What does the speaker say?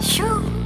Shoo.